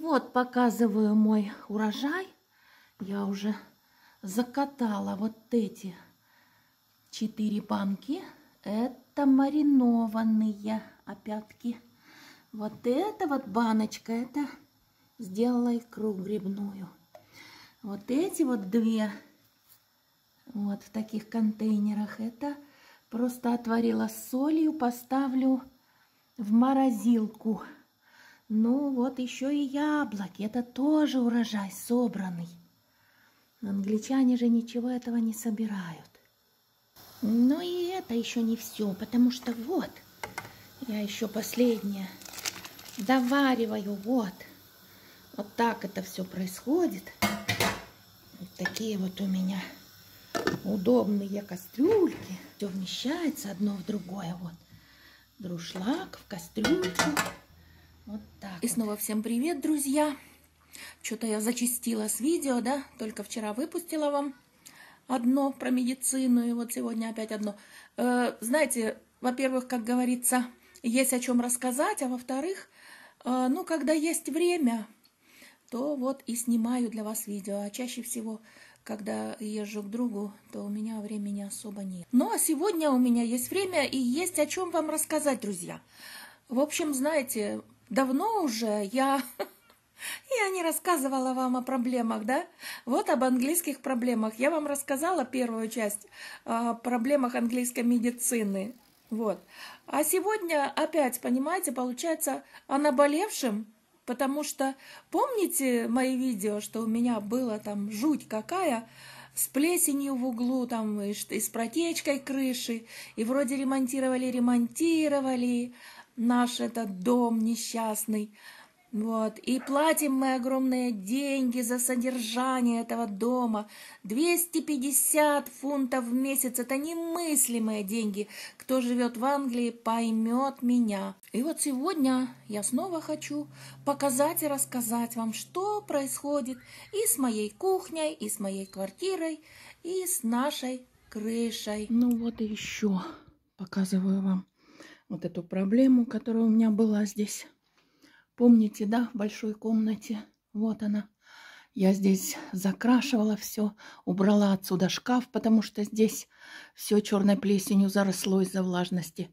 Вот показываю мой урожай. Я уже закатала вот эти четыре банки. Это маринованные опятки. Вот эта вот баночка, это сделала икру грибную. Вот эти вот две, вот в таких контейнерах, это просто отварила солью, поставлю в морозилку. Ну вот еще и яблоки, это тоже урожай собранный. Англичане же ничего этого не собирают. Но и это еще не все, потому что вот, я еще последнее довариваю, вот. Вот так это все происходит. Вот такие вот у меня удобные кастрюльки. Все вмещается одно в другое, вот. Друшлаг в кастрюльку. Вот так. И вот. снова всем привет, друзья. Что-то я зачистила с видео, да? Только вчера выпустила вам одно про медицину, и вот сегодня опять одно. Э, знаете, во-первых, как говорится, есть о чем рассказать, а во-вторых, э, ну, когда есть время, то вот и снимаю для вас видео. А чаще всего, когда езжу к другу, то у меня времени особо нет. Ну, а сегодня у меня есть время и есть о чем вам рассказать, друзья. В общем, знаете, давно уже я Я не рассказывала вам о проблемах, да? Вот об английских проблемах. Я вам рассказала первую часть о проблемах английской медицины. Вот. А сегодня опять, понимаете, получается о наболевшем, потому что помните мои видео, что у меня было там жуть какая, с плесенью в углу, там, и, и с протечкой крыши, и вроде ремонтировали, ремонтировали наш этот дом несчастный. Вот. И платим мы огромные деньги за содержание этого дома. 250 фунтов в месяц – это немыслимые деньги. Кто живет в Англии, поймет меня. И вот сегодня я снова хочу показать и рассказать вам, что происходит и с моей кухней, и с моей квартирой, и с нашей крышей. Ну вот и еще показываю вам вот эту проблему, которая у меня была здесь. Помните, да, в большой комнате? Вот она. Я здесь закрашивала все, убрала отсюда шкаф, потому что здесь все черной плесенью заросло из-за влажности.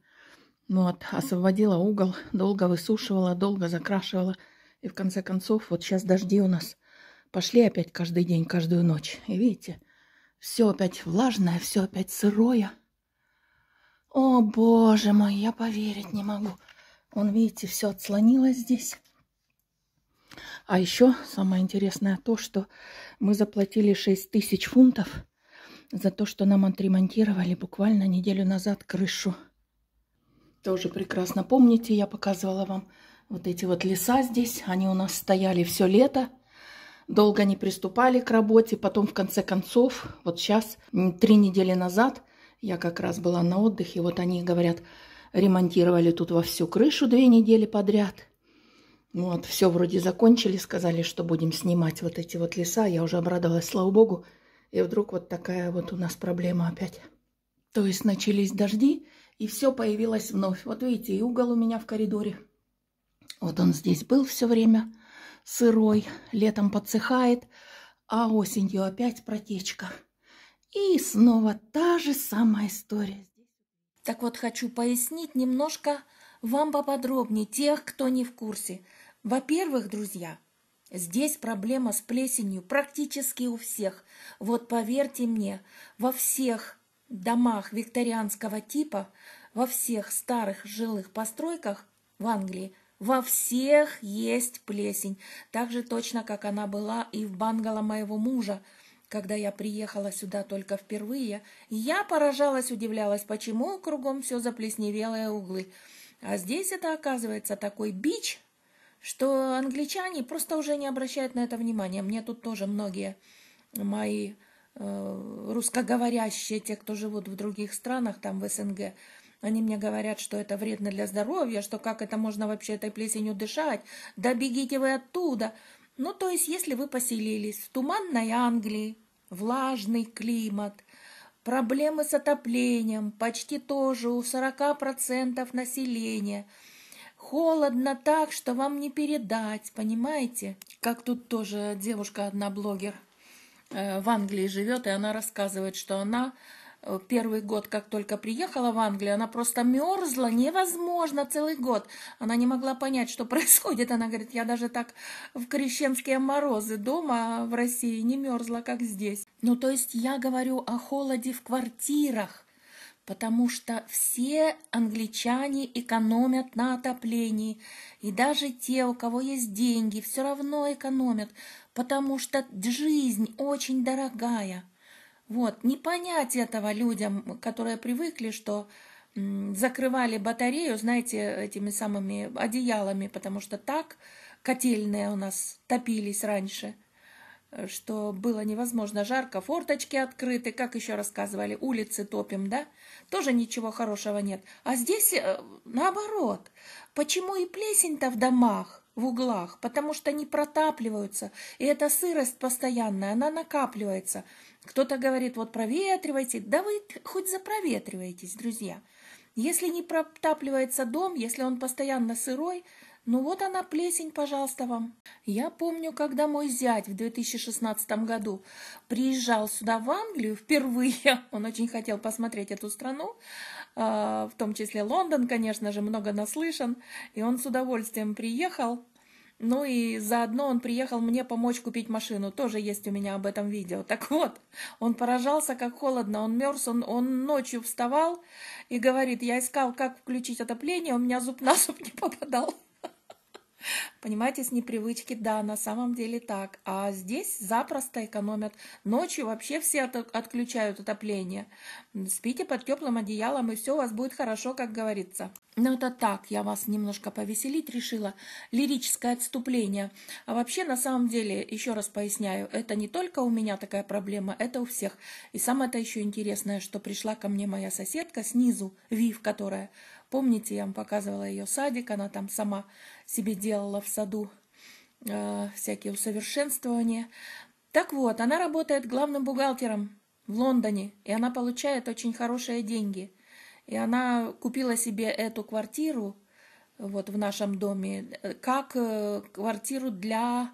Вот, освободила угол, долго высушивала, долго закрашивала. И в конце концов, вот сейчас дожди у нас пошли опять каждый день, каждую ночь. И видите, все опять влажное, все опять сырое. О, боже мой, я поверить не могу. Он, видите, все отслонилось здесь. А еще самое интересное то, что мы заплатили 6 тысяч фунтов за то, что нам отремонтировали буквально неделю назад крышу. Тоже прекрасно помните, я показывала вам вот эти вот леса здесь. Они у нас стояли все лето. Долго не приступали к работе. Потом, в конце концов, вот сейчас, три недели назад, я как раз была на отдыхе. Вот они говорят, ремонтировали тут во всю крышу две недели подряд. Вот, все вроде закончили, сказали, что будем снимать вот эти вот леса. Я уже обрадовалась, слава богу. И вдруг вот такая вот у нас проблема опять. То есть начались дожди, и все появилось вновь. Вот видите, и угол у меня в коридоре. Вот он здесь был все время сырой, летом подсыхает, а осенью опять протечка. И снова та же самая история. Так вот, хочу пояснить немножко вам поподробнее, тех, кто не в курсе. Во-первых, друзья, здесь проблема с плесенью практически у всех. Вот поверьте мне, во всех домах викторианского типа, во всех старых жилых постройках в Англии, во всех есть плесень. Так же точно, как она была и в бангало моего мужа – когда я приехала сюда только впервые, я поражалась, удивлялась, почему кругом все заплесневелые углы. А здесь это оказывается такой бич, что англичане просто уже не обращают на это внимания. Мне тут тоже многие мои э, русскоговорящие, те, кто живут в других странах, там в СНГ, они мне говорят, что это вредно для здоровья, что как это можно вообще этой плесенью дышать, да бегите вы оттуда. Ну, то есть, если вы поселились в туманной Англии, влажный климат, проблемы с отоплением почти тоже у 40% населения, Холодно так, что вам не передать, понимаете? Как тут тоже девушка одна блогер э, в Англии живет, и она рассказывает, что она первый год, как только приехала в Англию, она просто мерзла, невозможно целый год. Она не могла понять, что происходит. Она говорит, я даже так в крещенские морозы дома в России не мерзла, как здесь. Ну, то есть я говорю о холоде в квартирах потому что все англичане экономят на отоплении, и даже те, у кого есть деньги, все равно экономят, потому что жизнь очень дорогая. Вот, не понять этого людям, которые привыкли, что закрывали батарею, знаете, этими самыми одеялами, потому что так котельные у нас топились раньше – что было невозможно жарко, форточки открыты, как еще рассказывали, улицы топим, да? Тоже ничего хорошего нет. А здесь э, наоборот. Почему и плесень-то в домах, в углах? Потому что не протапливаются. И эта сырость постоянная, она накапливается. Кто-то говорит, вот проветривайте. Да вы хоть запроветриваетесь, друзья. Если не протапливается дом, если он постоянно сырой, ну вот она, плесень, пожалуйста, вам. Я помню, когда мой зять в 2016 году приезжал сюда, в Англию, впервые, он очень хотел посмотреть эту страну, а, в том числе Лондон, конечно же, много наслышан, и он с удовольствием приехал, ну и заодно он приехал мне помочь купить машину. Тоже есть у меня об этом видео. Так вот, он поражался, как холодно, он мерз, он, он ночью вставал и говорит, я искал, как включить отопление, у меня зуб на зуб не попадал. Понимаете, с непривычки, да, на самом деле так. А здесь запросто экономят. Ночью вообще все от, отключают отопление. Спите под теплым одеялом, и все у вас будет хорошо, как говорится. Ну, это так, я вас немножко повеселить решила. Лирическое отступление. А вообще, на самом деле, еще раз поясняю, это не только у меня такая проблема, это у всех. И самое это еще интересное, что пришла ко мне моя соседка снизу, Вив, которая Помните, я вам показывала ее садик, она там сама себе делала в саду э, всякие усовершенствования. Так вот, она работает главным бухгалтером в Лондоне, и она получает очень хорошие деньги. И она купила себе эту квартиру вот в нашем доме как э, квартиру для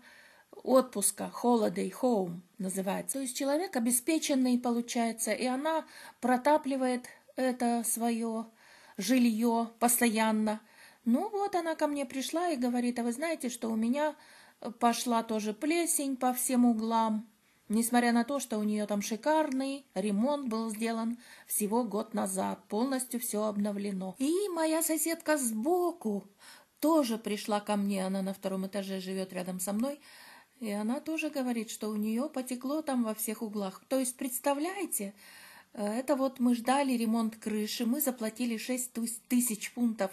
отпуска, holiday home называется. То есть человек обеспеченный получается, и она протапливает это свое жилье постоянно. Ну вот она ко мне пришла и говорит, а вы знаете, что у меня пошла тоже плесень по всем углам, несмотря на то, что у нее там шикарный ремонт был сделан всего год назад, полностью все обновлено. И моя соседка сбоку тоже пришла ко мне, она на втором этаже живет рядом со мной, и она тоже говорит, что у нее потекло там во всех углах. То есть, представляете, это вот мы ждали ремонт крыши, мы заплатили 6 тысяч фунтов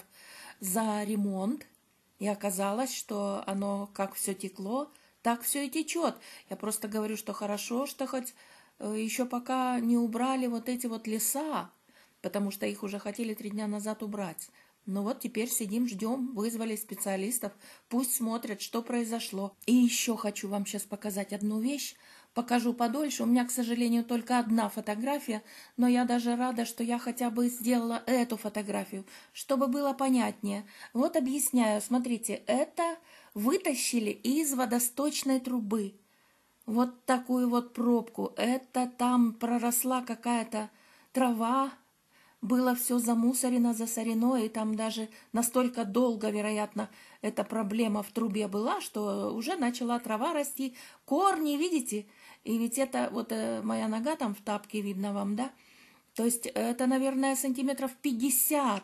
за ремонт, и оказалось, что оно как все текло, так все и течет. Я просто говорю, что хорошо, что хоть э, еще пока не убрали вот эти вот леса, потому что их уже хотели три дня назад убрать. Ну вот теперь сидим, ждем, вызвали специалистов, пусть смотрят, что произошло. И еще хочу вам сейчас показать одну вещь покажу подольше. У меня, к сожалению, только одна фотография, но я даже рада, что я хотя бы сделала эту фотографию, чтобы было понятнее. Вот объясняю. Смотрите, это вытащили из водосточной трубы. Вот такую вот пробку. Это там проросла какая-то трава, было все замусорено, засорено, и там даже настолько долго, вероятно, эта проблема в трубе была, что уже начала трава расти, корни, видите, и ведь это вот э, моя нога там в тапке видно вам, да? То есть это, наверное, сантиметров 50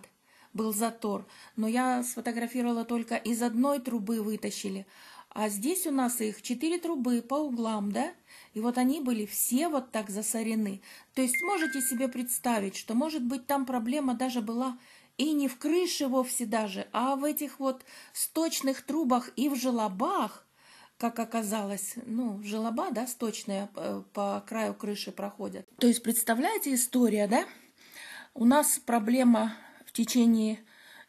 был затор. Но я сфотографировала только из одной трубы вытащили. А здесь у нас их четыре трубы по углам, да? И вот они были все вот так засорены. То есть можете себе представить, что, может быть, там проблема даже была и не в крыше вовсе даже, а в этих вот сточных трубах и в желобах, как оказалось, ну, желоба, да, сточные э, по краю крыши проходят. То есть, представляете, история, да? У нас проблема в течение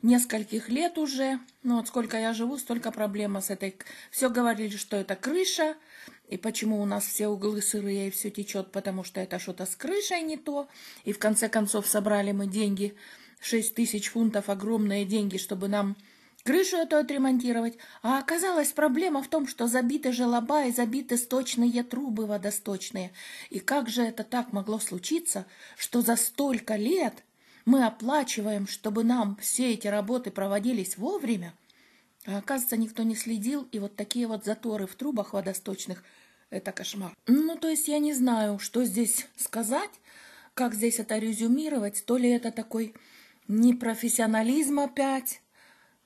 нескольких лет уже, ну, вот сколько я живу, столько проблема с этой... Все говорили, что это крыша, и почему у нас все углы сырые и все течет, потому что это что-то с крышей не то. И в конце концов собрали мы деньги, 6 тысяч фунтов, огромные деньги, чтобы нам крышу эту отремонтировать. А оказалась проблема в том, что забиты желоба и забиты сточные трубы водосточные. И как же это так могло случиться, что за столько лет мы оплачиваем, чтобы нам все эти работы проводились вовремя, а оказывается, никто не следил, и вот такие вот заторы в трубах водосточных – это кошмар. Ну, то есть я не знаю, что здесь сказать, как здесь это резюмировать, то ли это такой непрофессионализм опять,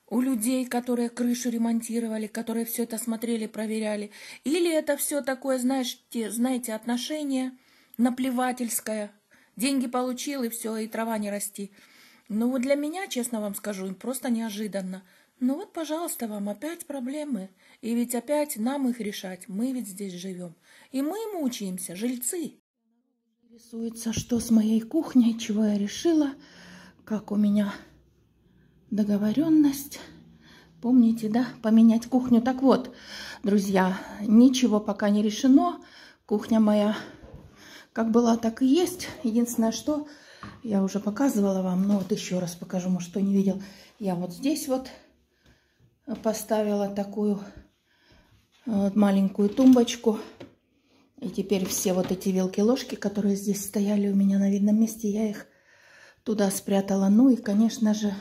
у людей, которые крышу ремонтировали, которые все это смотрели, проверяли. Или это все такое, знаешь, те, знаете, отношение наплевательское. Деньги получил, и все, и трава не расти. Ну вот для меня, честно вам скажу, просто неожиданно. Ну вот, пожалуйста, вам опять проблемы. И ведь опять нам их решать. Мы ведь здесь живем. И мы мучаемся, жильцы. Рисуется, что с моей кухней, чего я решила, как у меня договоренность. Помните, да, поменять кухню. Так вот, друзья, ничего пока не решено. Кухня моя как была, так и есть. Единственное, что я уже показывала вам, но вот еще раз покажу, может, кто не видел. Я вот здесь вот поставила такую вот маленькую тумбочку. И теперь все вот эти вилки-ложки, которые здесь стояли у меня на видном месте, я их туда спрятала. Ну и, конечно же,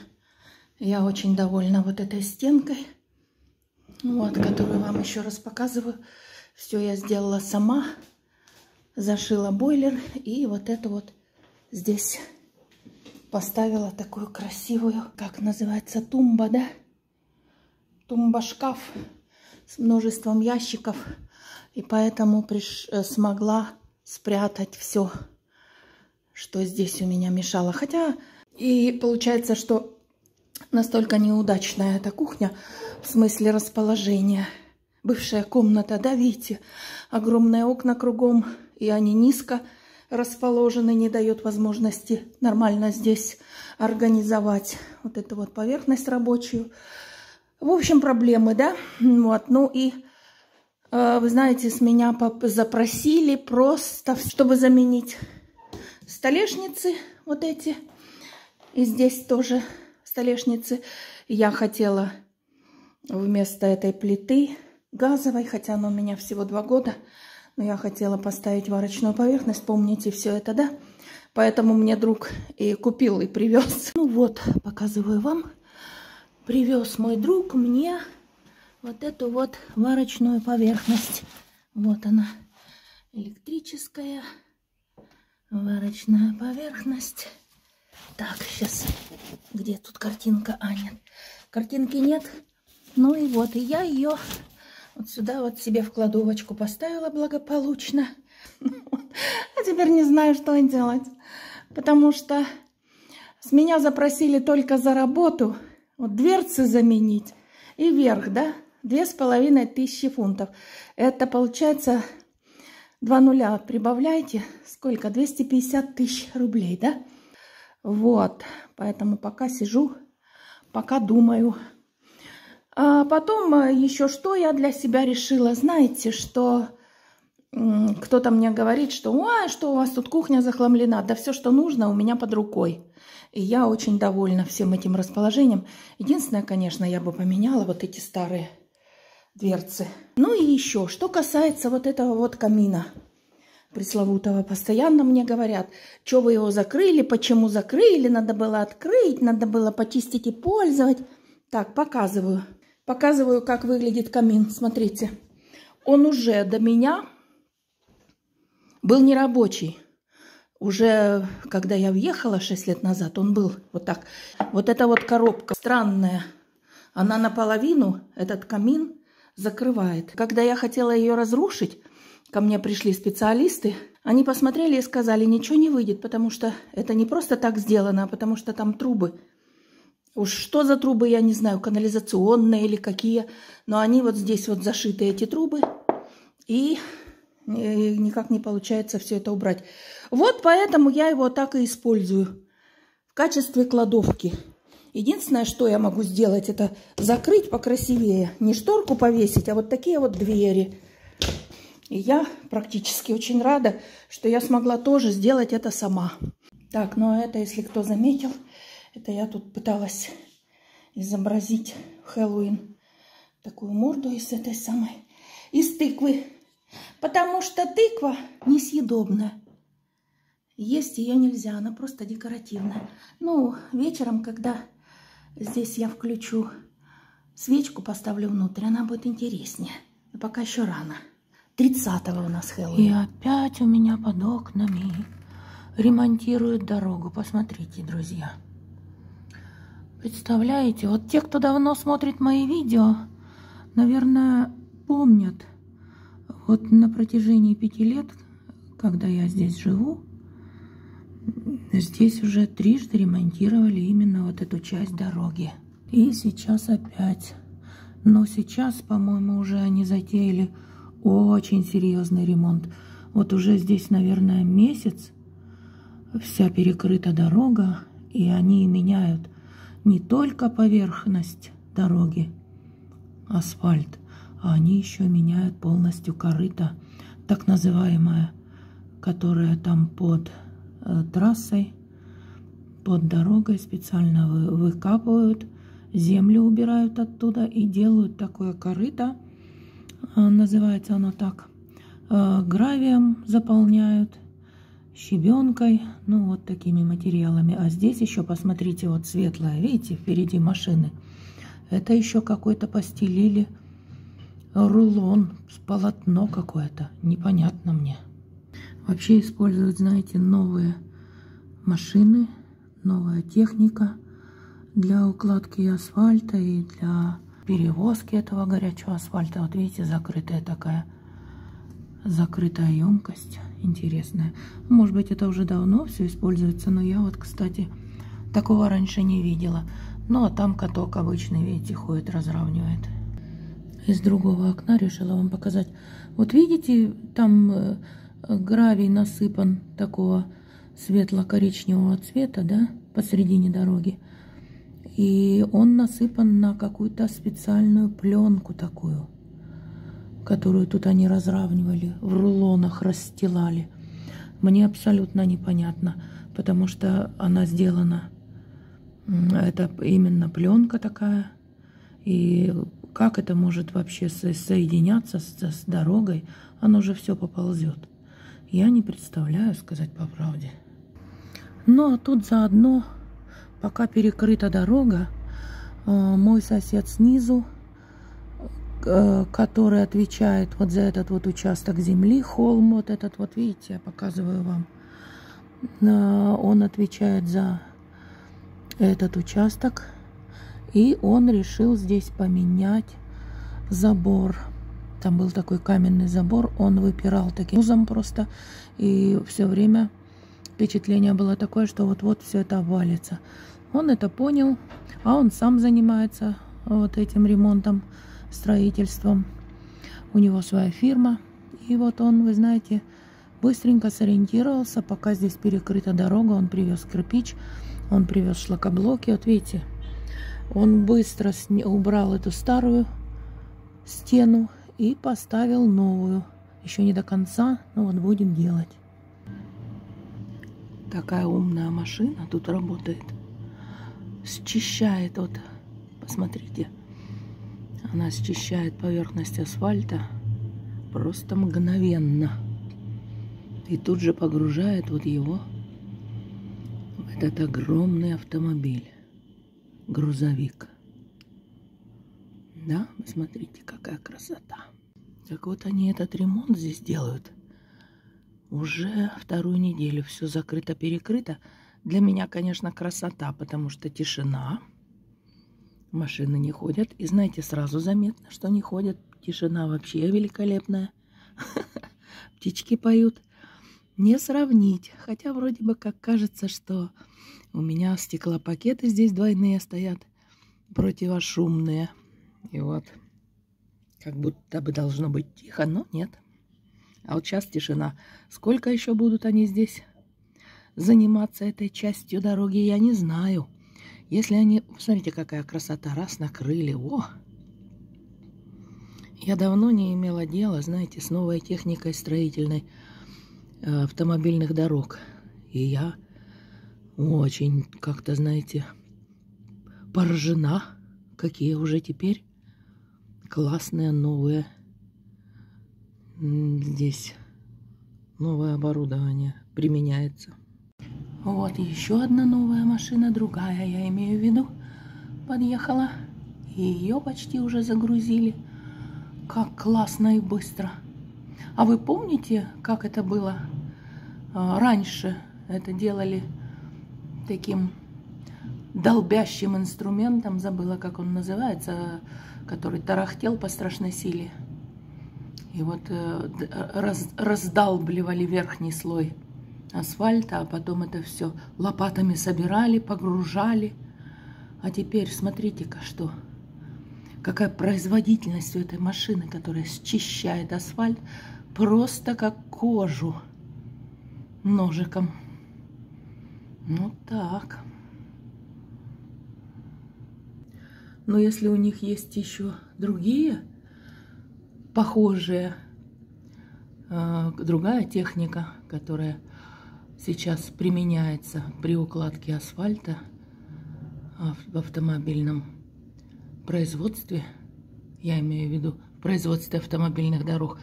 я очень довольна вот этой стенкой, вот, которую вам еще раз показываю. Все я сделала сама, зашила бойлер и вот это вот здесь поставила такую красивую, как называется, тумба, да? Тумба-шкаф с множеством ящиков. И поэтому приш... Э, смогла спрятать все, что здесь у меня мешало. Хотя и получается, что Настолько неудачная эта кухня в смысле расположения. Бывшая комната, да, видите, огромные окна кругом, и они низко расположены, не дает возможности нормально здесь организовать вот эту вот поверхность рабочую. В общем, проблемы, да? Вот, ну и э, вы знаете, с меня запросили просто, чтобы заменить столешницы вот эти. И здесь тоже столешницы. Я хотела вместо этой плиты газовой, хотя она у меня всего два года, но я хотела поставить варочную поверхность, помните все это, да? Поэтому мне друг и купил, и привез. Ну вот, показываю вам. Привез мой друг мне вот эту вот варочную поверхность. Вот она, электрическая варочная поверхность. Так, сейчас, где тут картинка? А, нет, картинки нет. Ну и вот, и я ее вот сюда вот себе в кладовочку поставила благополучно. А теперь не знаю, что делать. Потому что с меня запросили только за работу вот дверцы заменить и верх, да? Две с половиной тысячи фунтов. Это получается два нуля прибавляйте. Сколько? 250 тысяч рублей, да? Вот, поэтому пока сижу, пока думаю. А потом э, еще что я для себя решила. Знаете, что кто-то мне говорит, что «Ой, что у вас тут кухня захламлена». Да все, что нужно, у меня под рукой. И я очень довольна всем этим расположением. Единственное, конечно, я бы поменяла вот эти старые дверцы. Ну и еще, что касается вот этого вот камина – пресловутого постоянно мне говорят, что вы его закрыли, почему закрыли, надо было открыть, надо было почистить и пользовать. Так, показываю. Показываю, как выглядит камин. Смотрите. Он уже до меня был нерабочий. Уже, когда я въехала 6 лет назад, он был вот так. Вот эта вот коробка странная. Она наполовину, этот камин, закрывает. Когда я хотела ее разрушить, ко мне пришли специалисты, они посмотрели и сказали, ничего не выйдет, потому что это не просто так сделано, а потому что там трубы. Уж что за трубы, я не знаю, канализационные или какие, но они вот здесь вот зашиты, эти трубы, и никак не получается все это убрать. Вот поэтому я его так и использую в качестве кладовки. Единственное, что я могу сделать, это закрыть покрасивее. Не шторку повесить, а вот такие вот двери. И я практически очень рада, что я смогла тоже сделать это сама. Так, ну а это, если кто заметил, это я тут пыталась изобразить Хэллоуин такую морду из этой самой, из тыквы. Потому что тыква несъедобная. Есть ее нельзя, она просто декоративная. Ну, вечером, когда здесь я включу свечку, поставлю внутрь, она будет интереснее. Но пока еще рано. 30 у нас Хэллоуин. И опять у меня под окнами ремонтируют дорогу. Посмотрите, друзья. Представляете, вот те, кто давно смотрит мои видео, наверное, помнят. Вот на протяжении пяти лет, когда я здесь живу, Здесь уже трижды ремонтировали именно вот эту часть дороги. И сейчас опять. Но сейчас, по-моему, уже они затеяли очень серьезный ремонт. Вот уже здесь, наверное, месяц вся перекрыта дорога, и они меняют не только поверхность дороги, асфальт, а они еще меняют полностью корыто, так называемое, которое там под Э, трассой, под дорогой специально выкапывают, землю убирают оттуда и делают такое корыто, э, называется оно так, э, гравием заполняют, щебенкой, ну вот такими материалами. А здесь еще, посмотрите, вот светлое, видите, впереди машины. Это еще какой-то постелили рулон, полотно какое-то, непонятно мне. Вообще используют, знаете, новые машины, новая техника для укладки асфальта и для перевозки этого горячего асфальта. Вот видите, закрытая такая, закрытая емкость интересная. Может быть, это уже давно все используется, но я вот, кстати, такого раньше не видела. Ну, а там каток обычный, видите, ходит, разравнивает. Из другого окна решила вам показать. Вот видите, там э, гравий насыпан такого светло-коричневого цвета, да, посередине дороги. И он насыпан на какую-то специальную пленку такую, которую тут они разравнивали, в рулонах расстилали. Мне абсолютно непонятно, потому что она сделана, это именно пленка такая, и как это может вообще соединяться с, с дорогой, оно же все поползет. Я не представляю, сказать по правде. Ну, а тут заодно, пока перекрыта дорога, э, мой сосед снизу, который отвечает вот за этот вот участок земли, холм вот этот вот, видите, я показываю вам, э, он отвечает за этот участок, и он решил здесь поменять забор. Там был такой каменный забор, он выпирал таким узом просто, и все время впечатление было такое, что вот-вот все это обвалится. Он это понял, а он сам занимается вот этим ремонтом, строительством. У него своя фирма. И вот он, вы знаете, быстренько сориентировался, пока здесь перекрыта дорога, он привез кирпич, он привез шлакоблоки. Вот видите, он быстро убрал эту старую стену и поставил новую. Еще не до конца, но вот будем делать. Такая умная машина тут работает. Счищает вот, посмотрите. Она счищает поверхность асфальта просто мгновенно. И тут же погружает вот его в этот огромный автомобиль. Грузовик. Да, смотрите, какая красота. Так вот они этот ремонт здесь делают. Уже вторую неделю все закрыто-перекрыто. Для меня, конечно, красота, потому что тишина. Машины не ходят. И знаете, сразу заметно, что не ходят. Тишина вообще великолепная. Птички поют. Не сравнить. Хотя вроде бы как кажется, что у меня стеклопакеты здесь двойные стоят. Противошумные. И вот как будто бы должно быть тихо, но нет. А вот сейчас тишина. Сколько еще будут они здесь заниматься этой частью дороги, я не знаю. Если они... Смотрите, какая красота. Раз накрыли. О! Я давно не имела дела, знаете, с новой техникой строительной э, автомобильных дорог. И я очень как-то, знаете, поражена какие уже теперь классные новые здесь новое оборудование применяется. Вот еще одна новая машина, другая, я имею в виду, подъехала. И ее почти уже загрузили. Как классно и быстро. А вы помните, как это было а, раньше? Это делали таким долбящим инструментом, забыла, как он называется, который тарахтел по страшной силе. И вот э, раз, раздалбливали верхний слой асфальта, а потом это все лопатами собирали, погружали. А теперь смотрите-ка, что какая производительность у этой машины, которая счищает асфальт просто как кожу ножиком. Ну так. Но если у них есть еще другие похожие, э, другая техника, которая сейчас применяется при укладке асфальта в автомобильном производстве, я имею в виду в производстве автомобильных дорог,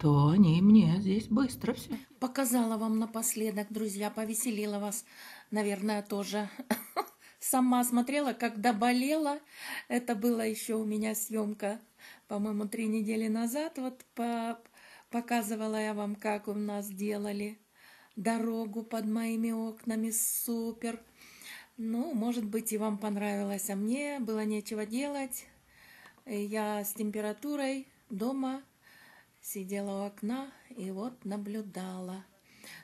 то они мне здесь быстро все. Показала вам напоследок, друзья, повеселила вас, наверное, тоже. Сама смотрела, когда болела. Это была еще у меня съемка по-моему, три недели назад вот по показывала я вам, как у нас делали дорогу под моими окнами. Супер! Ну, может быть, и вам понравилось, а мне было нечего делать. Я с температурой дома сидела у окна и вот наблюдала.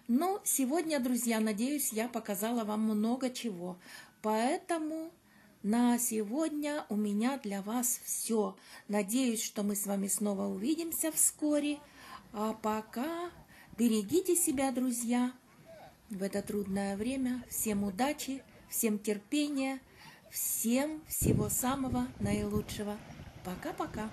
Ну, сегодня, друзья, надеюсь, я показала вам много чего. Поэтому на сегодня у меня для вас все. Надеюсь, что мы с вами снова увидимся вскоре. А пока берегите себя, друзья, в это трудное время. Всем удачи, всем терпения, всем всего самого наилучшего. Пока-пока.